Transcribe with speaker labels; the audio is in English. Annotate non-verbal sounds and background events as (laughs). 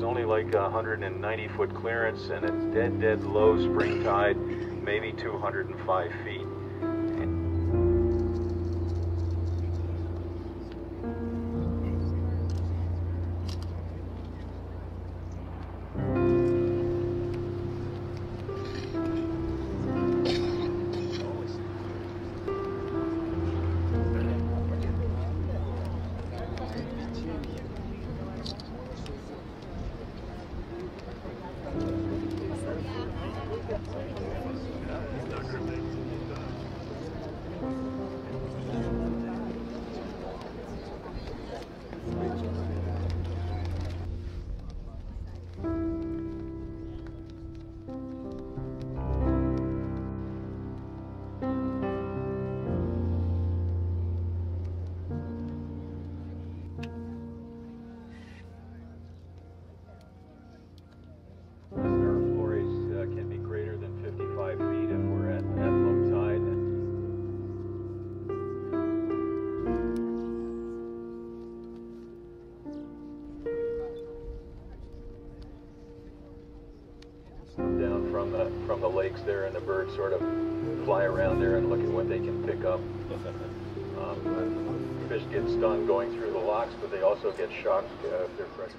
Speaker 1: is only like a 190 foot clearance and it's dead, dead low spring tide, maybe 205 feet. Lakes there, and the birds sort of fly around there and look at what they can pick up. (laughs) Um, fish get stung going through the locks, but they also get shocked uh, if they're fresh.